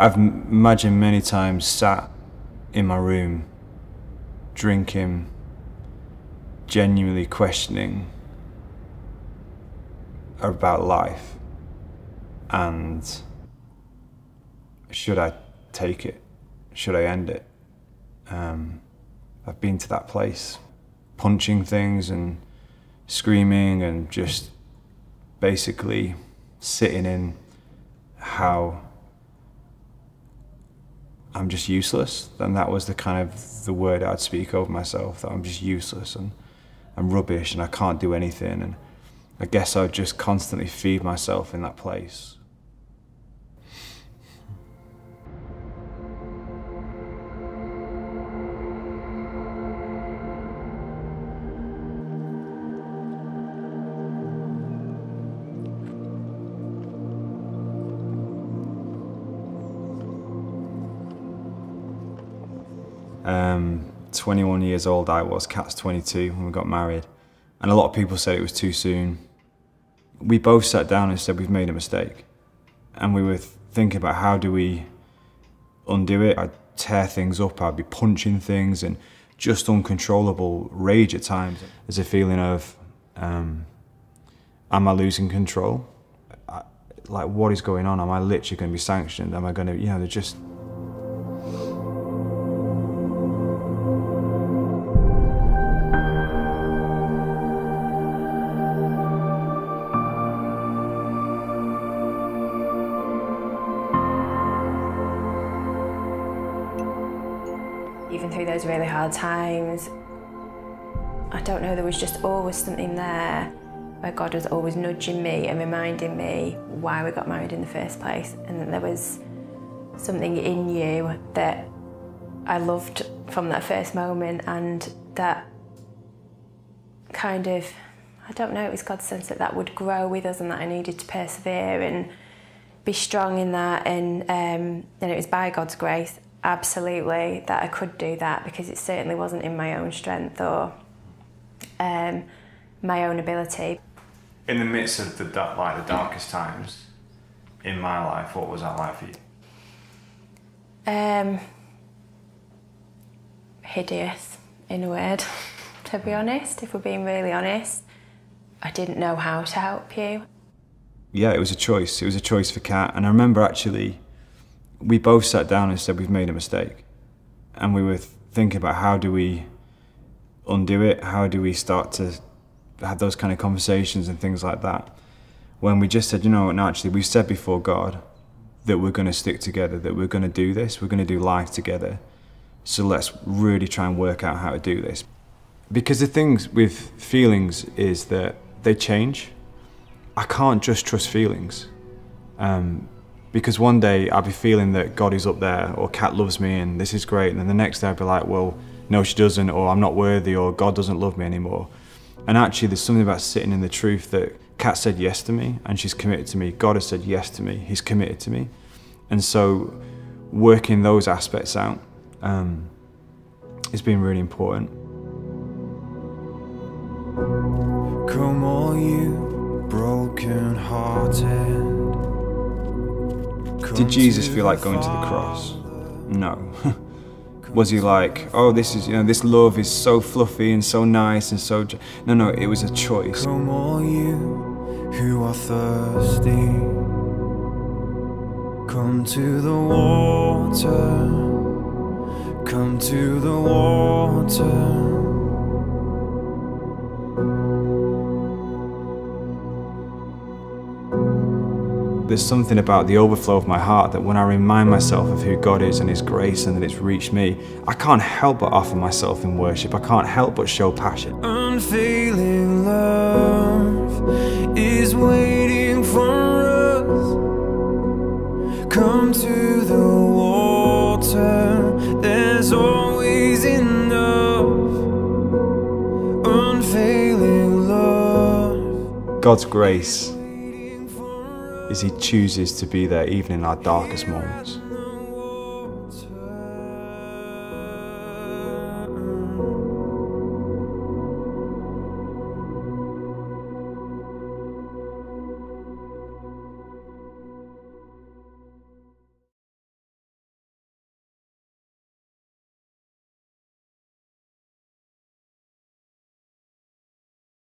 I've imagined many times sat in my room, drinking, genuinely questioning about life and should I take it? Should I end it? Um, I've been to that place, punching things and screaming and just basically sitting in how I'm just useless. And that was the kind of the word I'd speak over myself, that I'm just useless and I'm rubbish and I can't do anything. And I guess I'd just constantly feed myself in that place. Um, 21 years old I was, Cat's 22 when we got married. And a lot of people said it was too soon. We both sat down and said we've made a mistake. And we were thinking about how do we undo it. I'd tear things up, I'd be punching things and just uncontrollable rage at times. There's a feeling of, um, am I losing control? I, like what is going on? Am I literally going to be sanctioned? Am I going to, you know, they're just even through those really hard times, I don't know, there was just always something there where God was always nudging me and reminding me why we got married in the first place and that there was something in you that I loved from that first moment and that kind of, I don't know, it was God's sense that that would grow with us and that I needed to persevere and be strong in that and, um, and it was by God's grace absolutely that I could do that because it certainly wasn't in my own strength or um, my own ability. In the midst of the like the darkest times in my life, what was that like for you? Um, hideous, in a word, to be honest. If we're being really honest, I didn't know how to help you. Yeah, it was a choice. It was a choice for Cat, and I remember actually we both sat down and said we've made a mistake. And we were thinking about how do we undo it? How do we start to have those kind of conversations and things like that? When we just said, you know, actually we've said before God that we're going to stick together, that we're going to do this, we're going to do life together. So let's really try and work out how to do this. Because the things with feelings is that they change. I can't just trust feelings. Um, because one day I'll be feeling that God is up there or Cat loves me and this is great. And then the next day I'll be like well no she doesn't or I'm not worthy or God doesn't love me anymore. And actually there's something about sitting in the truth that Cat said yes to me and she's committed to me. God has said yes to me. He's committed to me. And so working those aspects out um, has been really important. Come all you broken hearted did Jesus feel like going to the cross? No. was he like, oh, this is, you know, this love is so fluffy and so nice and so. No, no, it was a choice. Come all you who are thirsty, come to the water, come to the water. There's something about the overflow of my heart that when I remind myself of who God is and His grace and that it's reached me, I can't help but offer myself in worship. I can't help but show passion. Unfailing love is waiting for us. Come to the water, there's always enough. Unfailing love. God's grace is he chooses to be there even in our darkest moments.